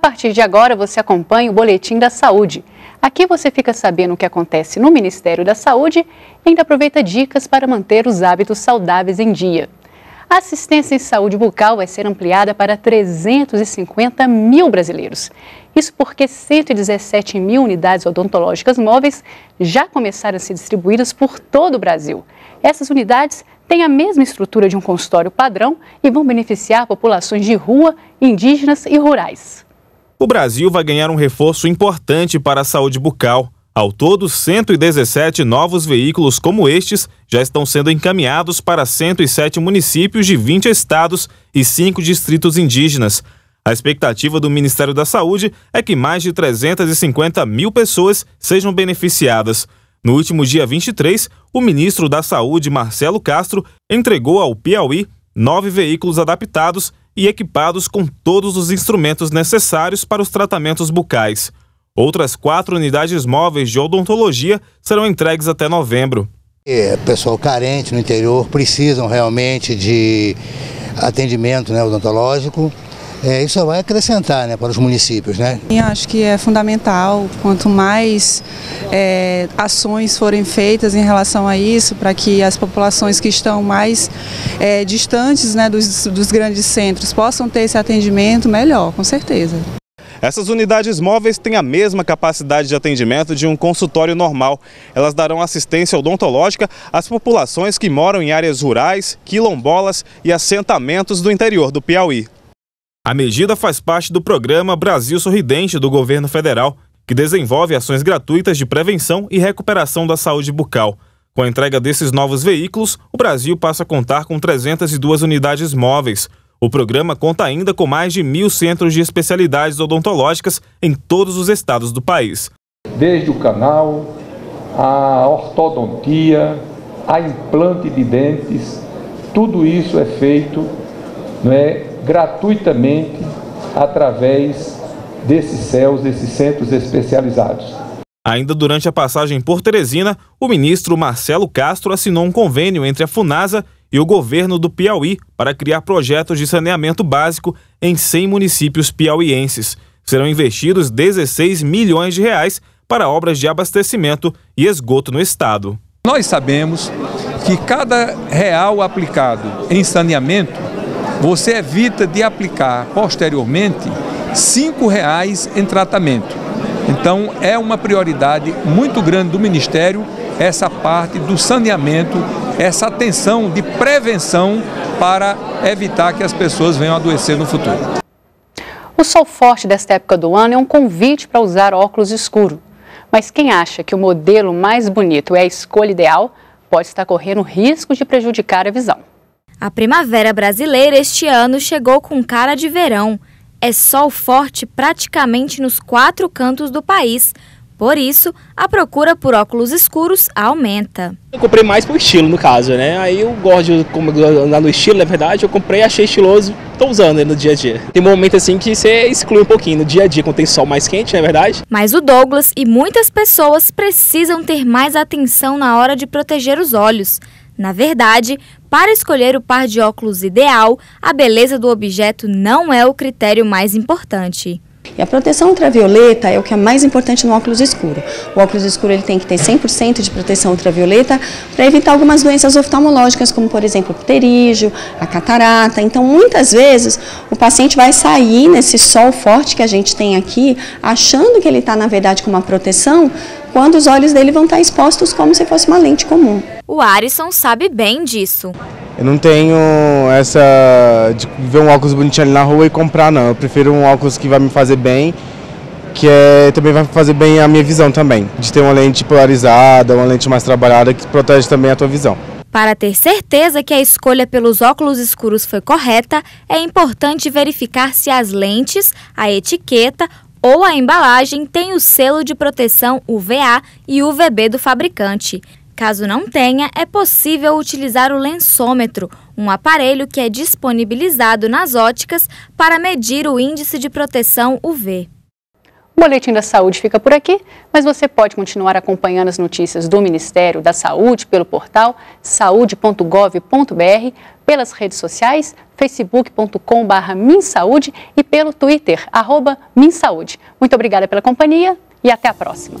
partir de agora, você acompanha o Boletim da Saúde. Aqui você fica sabendo o que acontece no Ministério da Saúde e ainda aproveita dicas para manter os hábitos saudáveis em dia. A assistência em saúde bucal vai ser ampliada para 350 mil brasileiros. Isso porque 117 mil unidades odontológicas móveis já começaram a ser distribuídas por todo o Brasil. Essas unidades têm a mesma estrutura de um consultório padrão e vão beneficiar populações de rua, indígenas e rurais. O Brasil vai ganhar um reforço importante para a saúde bucal. Ao todo, 117 novos veículos como estes já estão sendo encaminhados para 107 municípios de 20 estados e 5 distritos indígenas. A expectativa do Ministério da Saúde é que mais de 350 mil pessoas sejam beneficiadas. No último dia 23, o ministro da Saúde, Marcelo Castro, entregou ao Piauí nove veículos adaptados e equipados com todos os instrumentos necessários para os tratamentos bucais. Outras quatro unidades móveis de odontologia serão entregues até novembro. É, pessoal carente no interior precisam realmente de atendimento né, odontológico. É, isso vai acrescentar né, para os municípios. Né? Eu acho que é fundamental, quanto mais é, ações forem feitas em relação a isso, para que as populações que estão mais é, distantes né, dos, dos grandes centros possam ter esse atendimento, melhor, com certeza. Essas unidades móveis têm a mesma capacidade de atendimento de um consultório normal. Elas darão assistência odontológica às populações que moram em áreas rurais, quilombolas e assentamentos do interior do Piauí. A medida faz parte do programa Brasil Sorridente do governo federal, que desenvolve ações gratuitas de prevenção e recuperação da saúde bucal. Com a entrega desses novos veículos, o Brasil passa a contar com 302 unidades móveis. O programa conta ainda com mais de mil centros de especialidades odontológicas em todos os estados do país. Desde o canal, a ortodontia, a implante de dentes, tudo isso é feito é, gratuitamente através desses CELS, desses centros especializados. Ainda durante a passagem por Teresina, o ministro Marcelo Castro assinou um convênio entre a FUNASA e o governo do Piauí para criar projetos de saneamento básico em 100 municípios piauienses. Serão investidos 16 milhões de reais para obras de abastecimento e esgoto no estado. Nós sabemos que cada real aplicado em saneamento, você evita de aplicar posteriormente cinco reais em tratamento. Então é uma prioridade muito grande do Ministério essa parte do saneamento essa atenção de prevenção para evitar que as pessoas venham adoecer no futuro. O sol forte desta época do ano é um convite para usar óculos escuro. Mas quem acha que o modelo mais bonito é a escolha ideal pode estar correndo risco de prejudicar a visão. A primavera brasileira este ano chegou com cara de verão. É sol forte praticamente nos quatro cantos do país, por isso, a procura por óculos escuros aumenta. Eu comprei mais por estilo, no caso, né? Aí eu gosto de andar no estilo, na verdade. Eu comprei, achei estiloso, tô usando ele no dia a dia. Tem um momento assim que você exclui um pouquinho no dia a dia, quando tem sol mais quente, não é verdade? Mas o Douglas e muitas pessoas precisam ter mais atenção na hora de proteger os olhos. Na verdade, para escolher o par de óculos ideal, a beleza do objeto não é o critério mais importante. E a proteção ultravioleta é o que é mais importante no óculos escuro. O óculos escuro ele tem que ter 100% de proteção ultravioleta para evitar algumas doenças oftalmológicas, como por exemplo o pterígio, a catarata. Então, muitas vezes, o paciente vai sair nesse sol forte que a gente tem aqui, achando que ele está, na verdade, com uma proteção, quando os olhos dele vão estar expostos como se fosse uma lente comum. O Arisson sabe bem disso. Eu não tenho essa de ver um óculos bonitinho ali na rua e comprar, não. Eu prefiro um óculos que vai me fazer bem, que é, também vai fazer bem a minha visão também. De ter uma lente polarizada, uma lente mais trabalhada que protege também a tua visão. Para ter certeza que a escolha pelos óculos escuros foi correta, é importante verificar se as lentes, a etiqueta ou a embalagem têm o selo de proteção UVA e UVB do fabricante. Caso não tenha, é possível utilizar o lensômetro, um aparelho que é disponibilizado nas óticas para medir o índice de proteção UV. O Boletim da Saúde fica por aqui, mas você pode continuar acompanhando as notícias do Ministério da Saúde pelo portal saúde.gov.br pelas redes sociais, facebook.com.br Minsaúde e pelo Twitter, arroba Minsaúde. Muito obrigada pela companhia e até a próxima.